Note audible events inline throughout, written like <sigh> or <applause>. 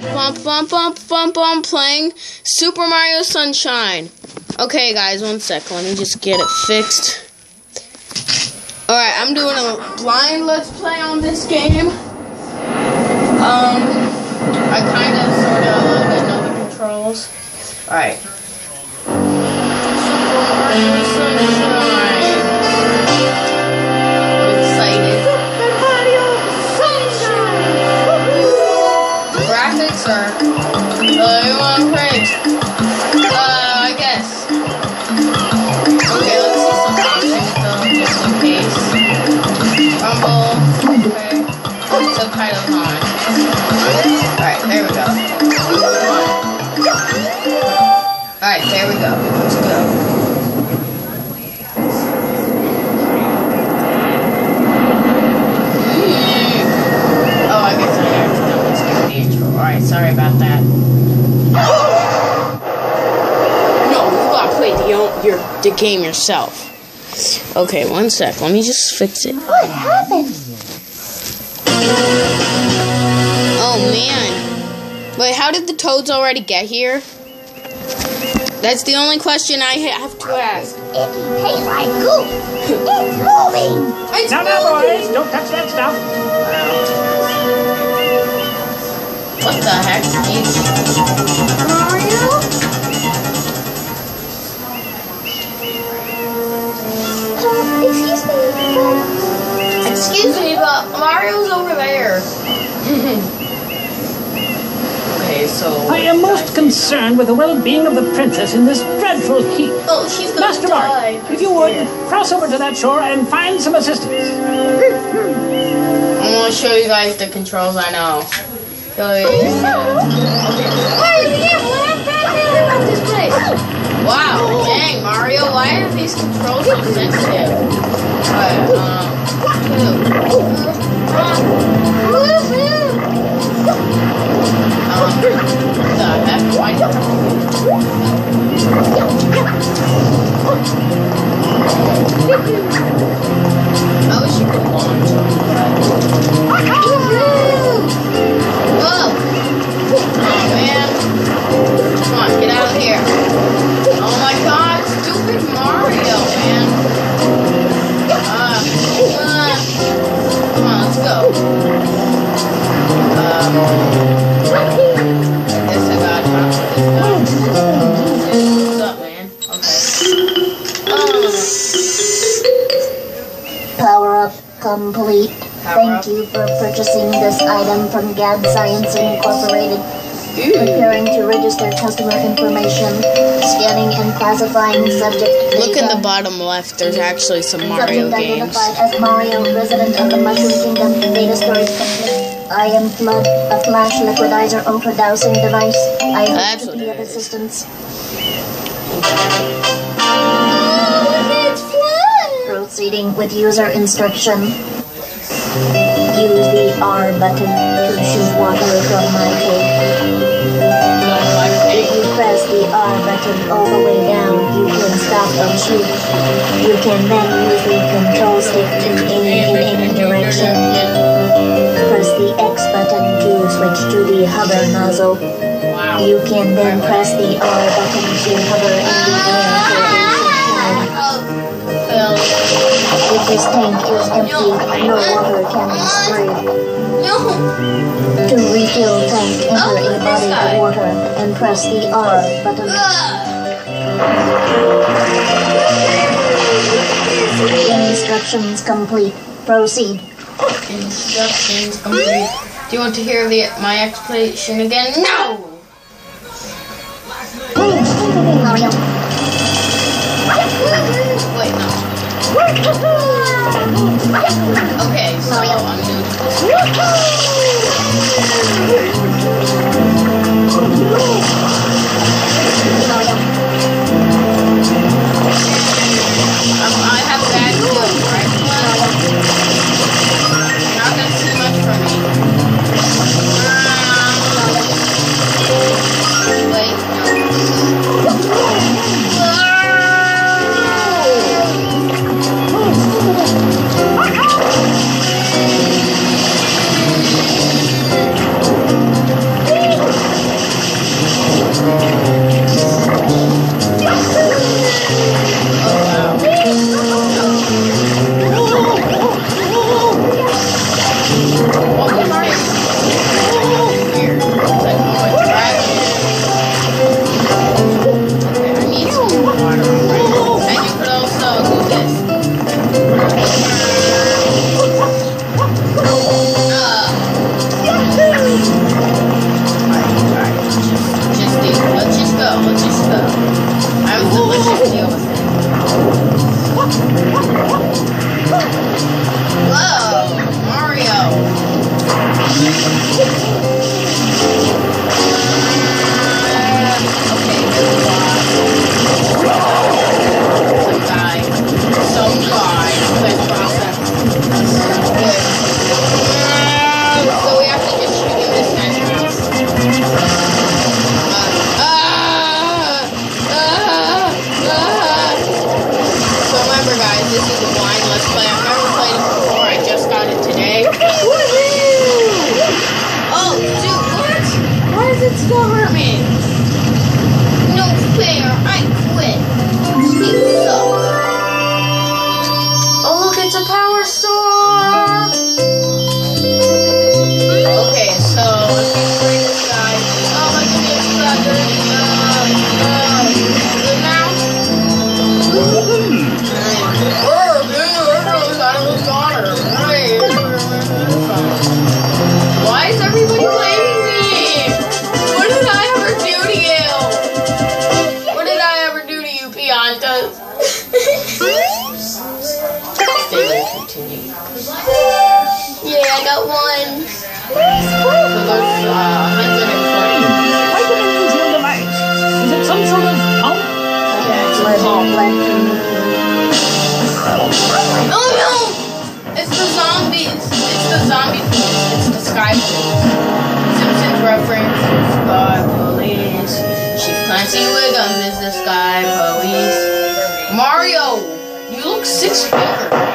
Bum bum bum bum bum playing Super Mario Sunshine. Okay, guys, one sec. Let me just get it fixed. Alright, I'm doing a blind let's play on this game. Um, I kind of, sort of, a little bit know the controls. Alright. Super Mario Sunshine. The game yourself. Okay, one sec. Let me just fix it. What happened? Oh, man. Wait, how did the toads already get here? That's the only question I have to ask. It tastes like goop. It's moving. It's Now, now, boys, don't touch that stuff. What the heck? But Mario's over there. okay, so. I am most concerned with the well-being of the princess in this dreadful heat. Oh, she's gonna Master die. Mark, if you would, cross over to that shore and find some assistance. I want to show you guys the controls I know. Show you. about this place? Wow, dang, Mario, why are these controls so sensitive? This item from Gadd Science Incorporated. Preparing to register customer information, scanning and classifying subject data. look in the bottom left. There's actually some Mario Subject games. identified as Mario, resident of the Mushroom Kingdom. Data storage complete. I am FLUDD, a flash liquidizer overdosing device. I That's hope what to be of is. assistance. it's fun! Proceeding with user instruction. R button to shoot water from my cake. If you press the R button all the way down, you can stop and shoot. You can then use the control stick to aim in any direction. Press the X button to switch to the hover nozzle. You can then press the R button to hover in the air This tank is empty, no water can be sprayed. To refill tank, enter Oh, a body of water and press the R button. Instructions complete. Proceed. Instructions complete. Do you want to hear the my explanation again? No! Wait, no. Okay, so I'm new something. Continue. Yeah, I got one. So there's uh, 120. Quite an unusual device. Is it some sort of pump? Yeah, it's a FLUDD pump. black Oh no! It's the zombies. It's the zombie police. It's the sky police. Simpsons reference. Sky police. Chief Clancy is the sky police. Mario, you look six feet,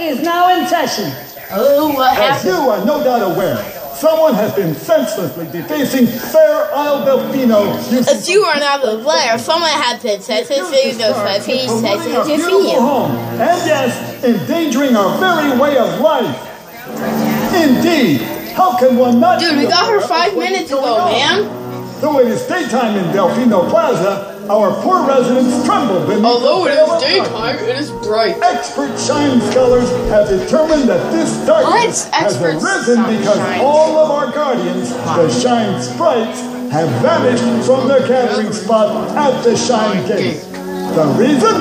is now in session. Oh, what As you are no doubt aware, someone has been senselessly defacing Fair Isle Delfino using If you are not aware, someone has been sentencing the Promoting five our sentencing beautiful you. home, and yes, endangering our very way of life. Indeed, how can one not Dude, be we got her five minutes going ago, on? man. Though it is daytime in Delfino Plaza, our poor residents tremble beneath Although it is it veil daytime, it is bright. Expert shine scholars have determined that this darkness What? has arisen because shine. all of our guardians, the shine sprites, have vanished from their gathering spot at the shine gate. The reason?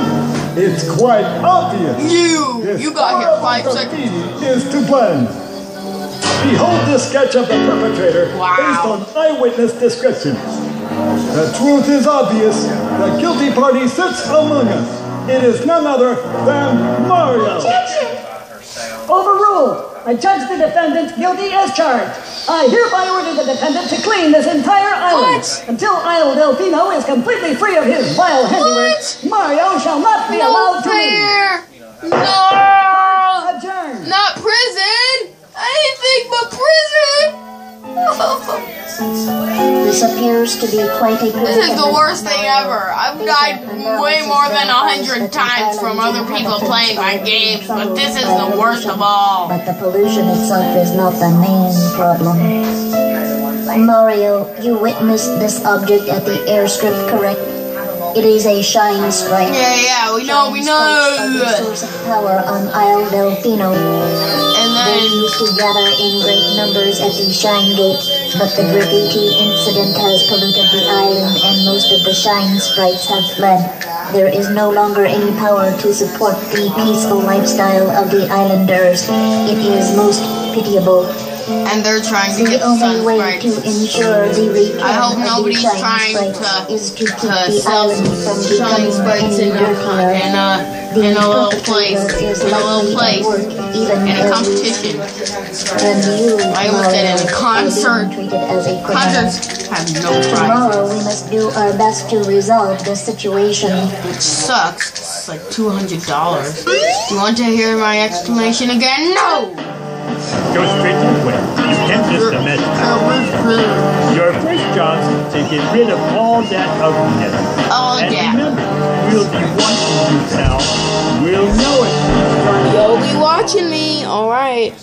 It's quite obvious. You, This you got here five seconds. graffiti is to blame. Behold this sketch of the perpetrator Wow. based on eyewitness description. The truth is obvious. The guilty party sits among us. It is none other than Mario. Overruled. I judge the defendant guilty as charged. I hereby order the defendant to clean this entire island. What? Until Isle Delfino is completely free of his vile handiwork, Mario shall not be No allowed to leave. fair. No, Adjourned. not prison. Anything but prison. <laughs> This appears to be quite a This is the worst thing ever. I've died way more than a hundred times from other people playing my games, but this is the worst of all. But the pollution itself is not the main problem. Mario, you witnessed this object at the airstrip, correct? It is a shine sprite. Yeah, yeah, we know, we Shine sprites are the know. source of power on Isle Delfino. And They then, used to gather in great numbers at the Shine Gate, but the graffiti incident has polluted the island and most of the Shine sprites have fled. There is no longer any power to support the peaceful lifestyle of the islanders. It is most pitiable. And they're trying to get the only sun way sprites. to ensure the return I hope nobody's trying to- is to keep to the sell island from shining becoming sprites in a, con- in a, The in a little place, in a little place, in a as competition. I almost said in a Mario, concert. being treated as a criminal. Concerts have no prize, Tomorrow we must do our best to resolve the situation. which sucks. It's like two hundred dollars. Do you want to hear my explanation again? No. Go straight to the point. You can't miss the message. Your first job is to get rid of all that ugliness. Oh and yeah. remember, we'll be watching you, pal. We'll know it. You'll be watching me. All right.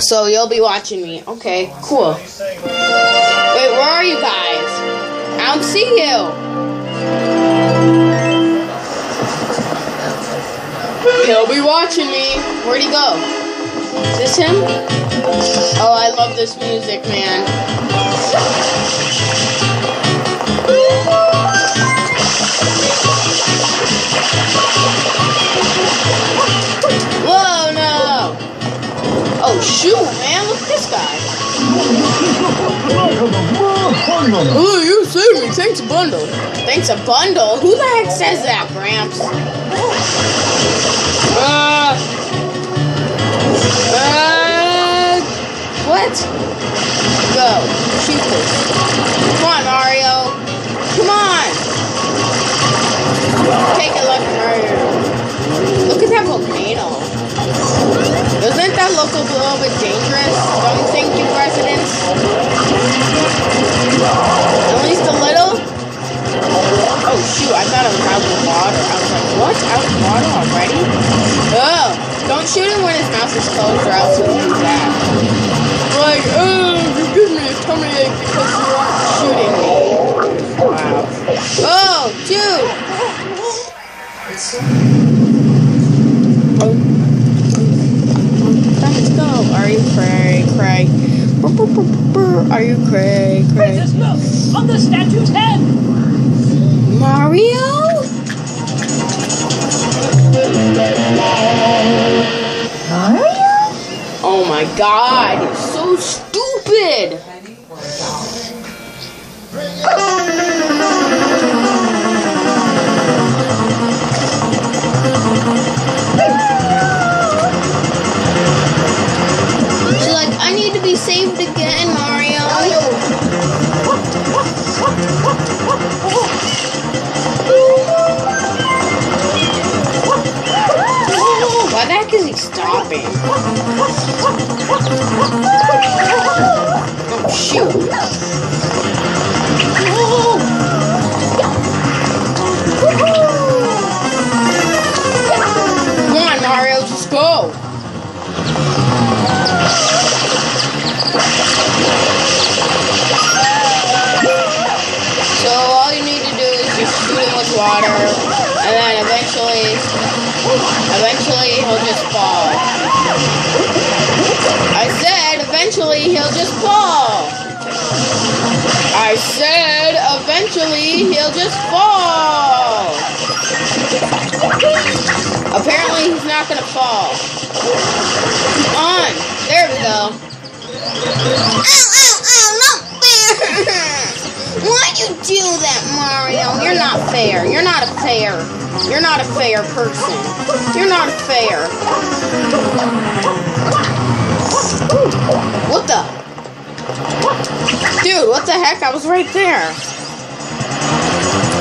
So you'll be watching me. Okay. Cool. Wait, where are you guys? I don't see you. He'll be watching me. Where'd he go? Is this him? Oh, I love this music, man. Whoa, no! Oh, shoot, man, look at this guy. Oh, you saved me. Thanks bundle. Thanks a bundle? Who the heck says that, Gramps? Uh, uh, Let's go. Cheapers. Come on, Mario. Come on. Take a look, Mario. Look at that volcano. Doesn't that look a little bit dangerous? Don't you think, you residents? At least a little? Oh, shoot. I thought it was out of water. I was like, what? Out of water already? Oh. Don't shoot him when his mouth is closed or else he'll do that kill oh, me because you aren't shooting me. Wow. Oh, dude! Oh. Let's go. Are you cray, cray? Are you cray, cray? Princess, look! On the statue's head! Mario? Oh my god, stupid! She's like, I need to be saved again, Mario. Why the heck is he stopping? Shoot. Come on, Mario, just go. So all you need to do is just shoot him with water, and then eventually, eventually he'll just fall. I said eventually he'll just fall. I said eventually he'll just fall. Apparently he's not gonna fall. Come on. There we go. Ow, ow, ow, not fair! <laughs> Why'd you do that, Mario? You're not fair. You're not a fair. You're not a fair person. You're not fair. What the? Dude, what the heck? I was right there.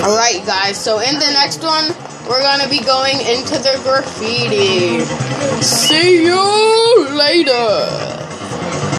Alright, guys. So in the next one, we're gonna be going into the graffiti. See you later.